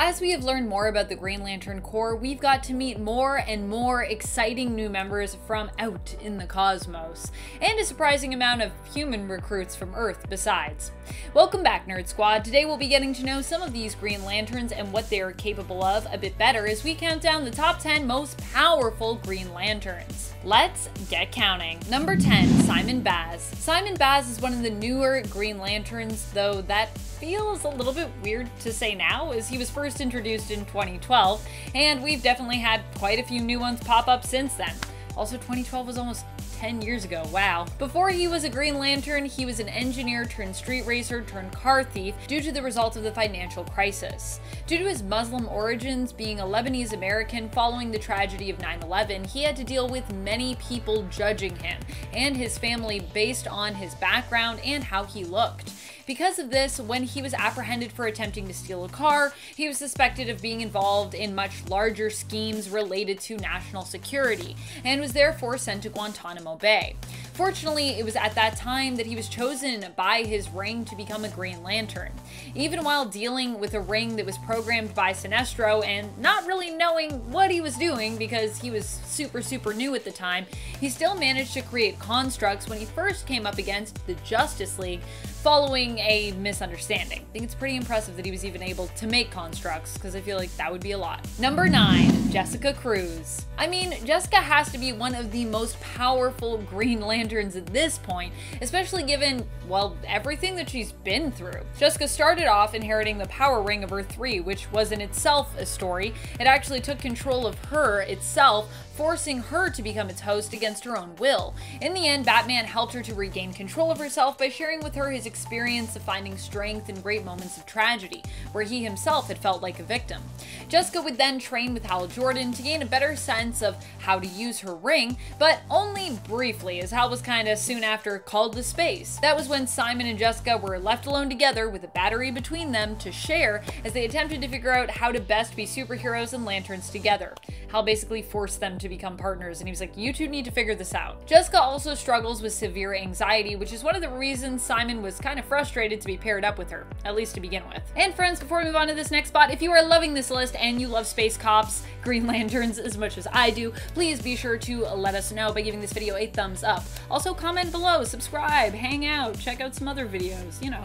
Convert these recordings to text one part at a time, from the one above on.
As we have learned more about the Green Lantern Corps, we've got to meet more and more exciting new members from out in the cosmos, and a surprising amount of human recruits from Earth besides. Welcome back, Nerd Squad. Today we'll be getting to know some of these Green Lanterns and what they are capable of a bit better as we count down the top 10 most powerful Green Lanterns. Let's get counting. Number 10, Simon Baz. Simon Baz is one of the newer Green Lanterns, though that feels a little bit weird to say now, as he was first introduced in 2012, and we've definitely had quite a few new ones pop up since then. Also, 2012 was almost 10 years ago, wow. Before he was a Green Lantern, he was an engineer turned street racer turned car thief due to the result of the financial crisis. Due to his Muslim origins, being a Lebanese American following the tragedy of 9 11, he had to deal with many people judging him and his family based on his background and how he looked. Because of this, when he was apprehended for attempting to steal a car, he was suspected of being involved in much larger schemes related to national security, and was therefore sent to Guantanamo Bay. Fortunately, it was at that time that he was chosen by his ring to become a Green Lantern. Even while dealing with a ring that was programmed by Sinestro and not really knowing what he was doing because he was super, super new at the time, he still managed to create constructs when he first came up against the Justice League following a misunderstanding. I think it's pretty impressive that he was even able to make constructs because I feel like that would be a lot. Number 9, Jessica Cruz. I mean, Jessica has to be one of the most powerful Green Lanterns at this point, especially given, well, everything that she's been through. Jessica started off inheriting the power ring of Earth 3, which was in itself a story. It actually took control of her itself forcing her to become its host against her own will. In the end, Batman helped her to regain control of herself by sharing with her his experience of finding strength in great moments of tragedy, where he himself had felt like a victim. Jessica would then train with Hal Jordan to gain a better sense of how to use her ring, but only briefly, as Hal was kinda soon after called to space. That was when Simon and Jessica were left alone together with a battery between them to share as they attempted to figure out how to best be superheroes and lanterns together. Hal basically forced them to become partners, and he was like, You two need to figure this out. Jessica also struggles with severe anxiety, which is one of the reasons Simon was kind of frustrated to be paired up with her, at least to begin with. And friends, before we move on to this next spot, if you are loving this list and you love space cops, Green Lanterns as much as I do, please be sure to let us know by giving this video a thumbs up. Also, comment below, subscribe, hang out, check out some other videos, you know.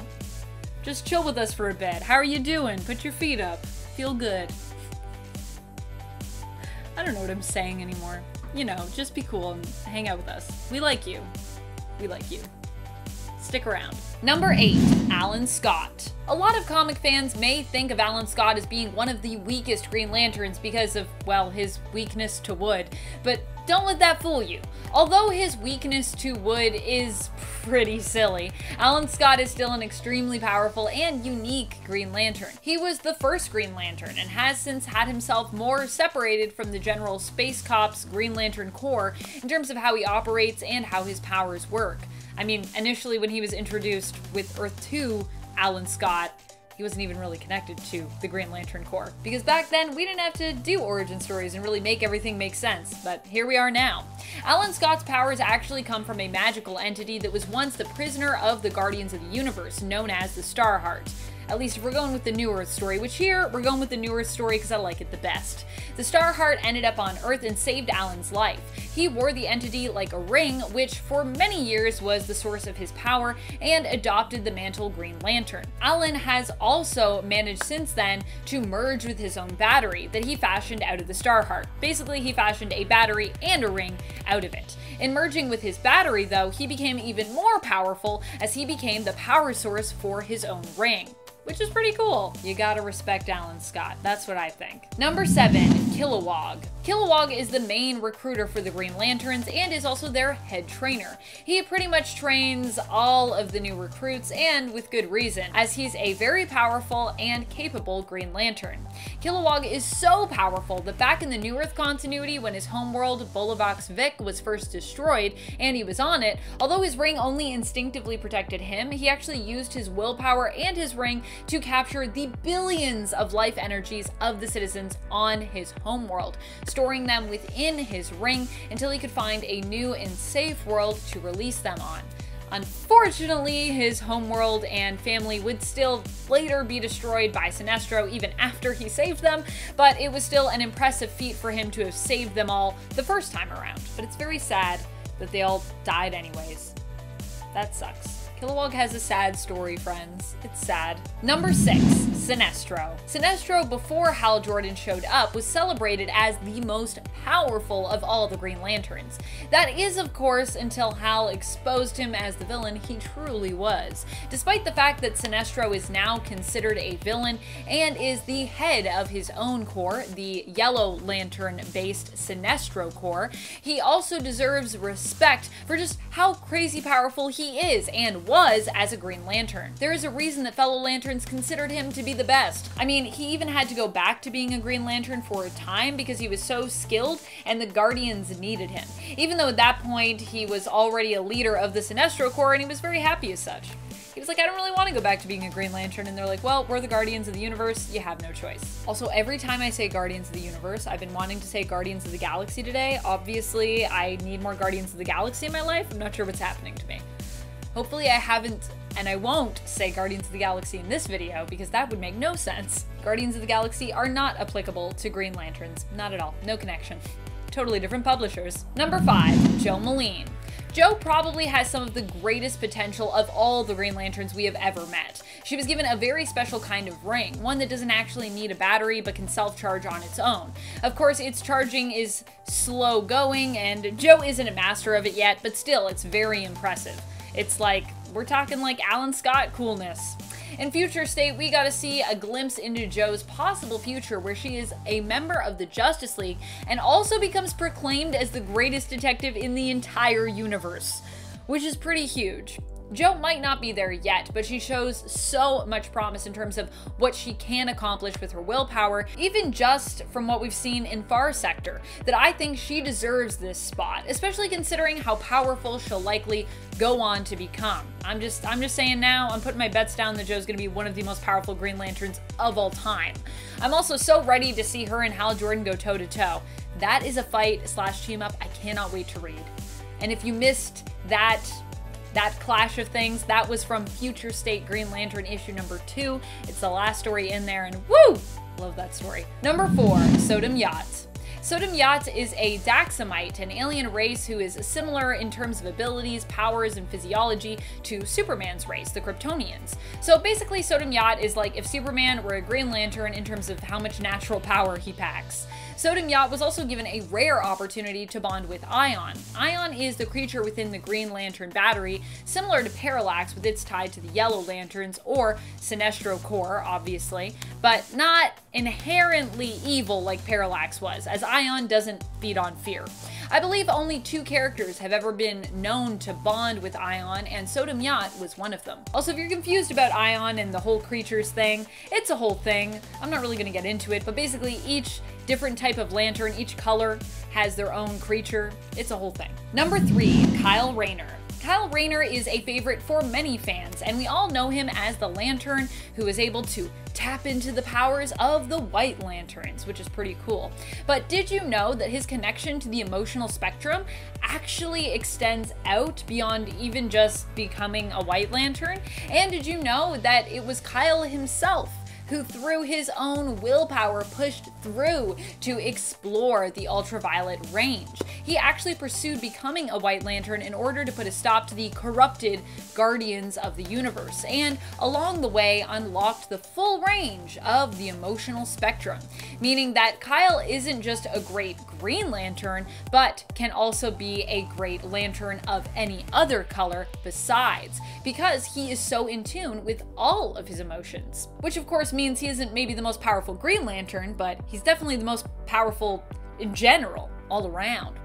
Just chill with us for a bit. How are you doing? Put your feet up. Feel good. I don't know what I'm saying anymore. You know, just be cool and hang out with us. We like you. We like you. Stick around. Number 8, Alan Scott. A lot of comic fans may think of Alan Scott as being one of the weakest Green Lanterns because of, well, his weakness to wood, but don't let that fool you. Although his weakness to wood is pretty silly, Alan Scott is still an extremely powerful and unique Green Lantern. He was the first Green Lantern and has since had himself more separated from the general Space Cops Green Lantern Corps in terms of how he operates and how his powers work. I mean, initially when he was introduced with Earth 2, Alan Scott, he wasn't even really connected to the Green Lantern Corps. Because back then, we didn't have to do origin stories and really make everything make sense, but here we are now. Alan Scott's powers actually come from a magical entity that was once the prisoner of the Guardians of the Universe, known as the Starheart. At least we're going with the New Earth story, which here we're going with the New Earth story because I like it the best. The Starheart ended up on Earth and saved Alan's life. He wore the entity like a ring, which for many years was the source of his power, and adopted the mantle Green Lantern. Alan has also managed since then to merge with his own battery that he fashioned out of the Starheart. Basically, he fashioned a battery and a ring out of it. In merging with his battery, though, he became even more powerful as he became the power source for his own ring which is pretty cool. You gotta respect Alan Scott. That's what I think. Number seven, Kilowog. Kilowog is the main recruiter for the Green Lanterns and is also their head trainer. He pretty much trains all of the new recruits and with good reason, as he's a very powerful and capable Green Lantern. Kilowog is so powerful that back in the New Earth continuity when his homeworld Bolovax Vik was first destroyed and he was on it, although his ring only instinctively protected him, he actually used his willpower and his ring to capture the billions of life energies of the citizens on his homeworld, storing them within his ring until he could find a new and safe world to release them on. Unfortunately, his homeworld and family would still later be destroyed by Sinestro even after he saved them, but it was still an impressive feat for him to have saved them all the first time around. But it's very sad that they all died anyways. That sucks. Kilowog has a sad story, friends. It's sad. Number six, Sinestro. Sinestro, before Hal Jordan showed up, was celebrated as the most powerful of all the Green Lanterns. That is, of course, until Hal exposed him as the villain he truly was. Despite the fact that Sinestro is now considered a villain and is the head of his own corps, the Yellow Lantern based Sinestro Corps, he also deserves respect for just how crazy powerful he is and was as a Green Lantern. There is a reason that fellow Lanterns considered him to be the best. I mean, he even had to go back to being a Green Lantern for a time because he was so skilled and the Guardians needed him. Even though at that point he was already a leader of the Sinestro Corps and he was very happy as such. He was like, I don't really want to go back to being a Green Lantern. And they're like, well, we're the Guardians of the Universe. You have no choice. Also, every time I say Guardians of the Universe, I've been wanting to say Guardians of the Galaxy today. Obviously, I need more Guardians of the Galaxy in my life. I'm not sure what's happening to me. Hopefully I haven't, and I won't, say Guardians of the Galaxy in this video, because that would make no sense. Guardians of the Galaxy are not applicable to Green Lanterns. Not at all. No connection. Totally different publishers. Number 5. Jo Mullein. Jo probably has some of the greatest potential of all the Green Lanterns we have ever met. She was given a very special kind of ring, one that doesn't actually need a battery but can self-charge on its own. Of course, its charging is slow going, and Jo isn't a master of it yet, but still, it's very impressive. It's like, we're talking like Alan Scott coolness. In Future State, we got to see a glimpse into Jo's possible future where she is a member of the Justice League and also becomes proclaimed as the greatest detective in the entire universe, which is pretty huge. Jo might not be there yet, but she shows so much promise in terms of what she can accomplish with her willpower, even just from what we've seen in Far Sector, that I think she deserves this spot, especially considering how powerful she'll likely go on to become. I'm just I'm just saying now, I'm putting my bets down that Jo's gonna be one of the most powerful Green Lanterns of all time. I'm also so ready to see her and Hal Jordan go toe to toe. That is a fight slash team up I cannot wait to read. And if you missed that that clash of things, that was from Future State Green Lantern issue number two. It's the last story in there, and woo! Love that story. Number four, Sodam Yat. Sodam Yat is a Daxamite, an alien race who is similar in terms of abilities, powers, and physiology to Superman's race, the Kryptonians. So basically, Sodam Yat is like if Superman were a Green Lantern in terms of how much natural power he packs. Sodam Yat was also given a rare opportunity to bond with Ion. Ion is the creature within the Green Lantern battery, similar to Parallax with its tie to the Yellow Lanterns or Sinestro Corps, obviously, but not inherently evil like Parallax was, as Ion doesn't feed on fear. I believe only two characters have ever been known to bond with Ion, and Sodam Yat was one of them. Also, if you're confused about Ion and the whole creatures thing, it's a whole thing. I'm not really going to get into it, but basically each different type of lantern, each color has their own creature. It's a whole thing. Number three, Kyle Rayner. Kyle Rayner is a favorite for many fans, and we all know him as the Lantern who is able to tap into the powers of the White Lanterns, which is pretty cool. But did you know that his connection to the emotional spectrum actually extends out beyond even just becoming a White Lantern? And did you know that it was Kyle himself who through his own willpower pushed through to explore the ultraviolet range. He actually pursued becoming a White Lantern in order to put a stop to the corrupted Guardians of the Universe, and along the way unlocked the full range of the emotional spectrum, meaning that Kyle isn't just a great Green Lantern, but can also be a great lantern of any other color besides, because he is so in tune with all of his emotions. Which of course means he isn't maybe the most powerful Green Lantern, but he's definitely the most powerful in general, all around.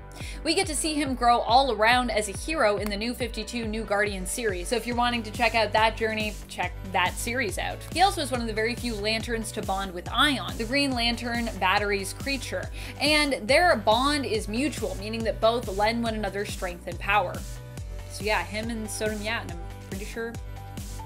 We get to see him grow all around as a hero in the new 52 New Guardian series, so if you're wanting to check out that journey, check that series out. He also is one of the very few lanterns to bond with Ion, the Green Lantern battery's creature, and their bond is mutual, meaning that both lend one another strength and power. So yeah, him and Sodam Yat, and I'm pretty sure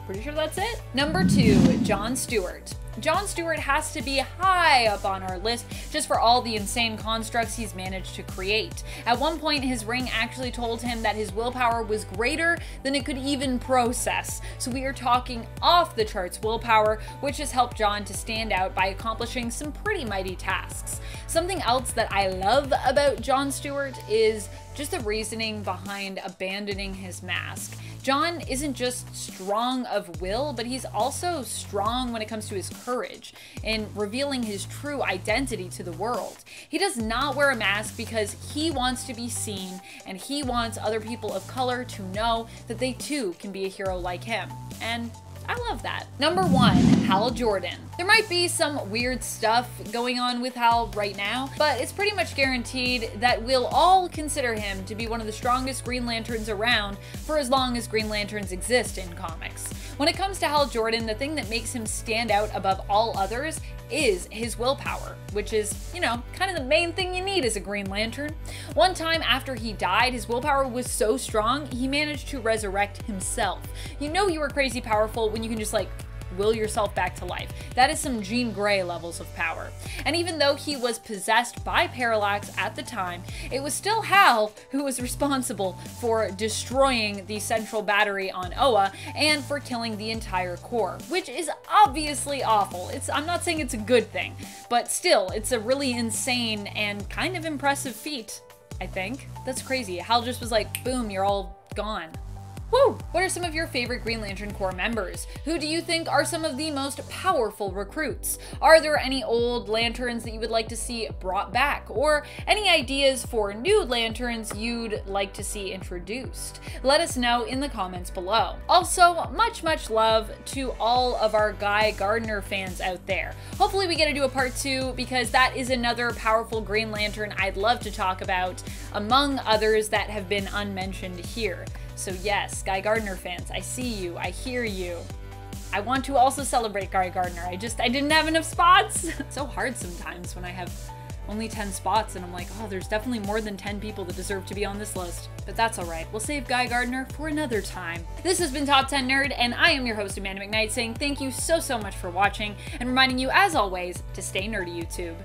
Pretty sure that's it. Number two, John Stewart. John Stewart has to be high up on our list just for all the insane constructs he's managed to create. At one point, his ring actually told him that his willpower was greater than it could even process. So we are talking off the charts willpower, which has helped John to stand out by accomplishing some pretty mighty tasks. Something else that I love about John Stewart is just the reasoning behind abandoning his mask. John isn't just strong of will, but he's also strong when it comes to his courage in revealing his true identity to the world. He does not wear a mask because he wants to be seen and he wants other people of color to know that they too can be a hero like him. And I love that. Number one, Hal Jordan. There might be some weird stuff going on with Hal right now, but it's pretty much guaranteed that we'll all consider him to be one of the strongest Green Lanterns around for as long as Green Lanterns exist in comics. When it comes to Hal Jordan, the thing that makes him stand out above all others is his willpower, which is, you know, kind of the main thing you need as a Green Lantern. One time after he died, his willpower was so strong, he managed to resurrect himself. You know you are crazy powerful when you can just like will yourself back to life. That is some Jean Grey levels of power. And even though he was possessed by Parallax at the time, it was still Hal who was responsible for destroying the central battery on Oa and for killing the entire Corps, which is obviously awful. It's I'm not saying it's a good thing, but still, it's a really insane and kind of impressive feat. I think. That's crazy. Hal just was like, boom, you're all gone. Woo! What are some of your favorite Green Lantern Corps members? Who do you think are some of the most powerful recruits? Are there any old lanterns that you would like to see brought back? Or any ideas for new lanterns you'd like to see introduced? Let us know in the comments below. Also, much, much love to all of our Guy Gardner fans out there. Hopefully we get to do a part two because that is another powerful Green Lantern I'd love to talk about, among others that have been unmentioned here. So yes, Guy Gardner fans, I see you, I hear you. I want to also celebrate Guy Gardner. I just, I didn't have enough spots. so hard sometimes when I have only 10 spots and I'm like, oh, there's definitely more than 10 people that deserve to be on this list. But that's alright, we'll save Guy Gardner for another time. This has been Top 10 Nerd, and I am your host, Amanda McKnight, saying thank you so, so much for watching, and reminding you, as always, to stay nerdy, YouTube.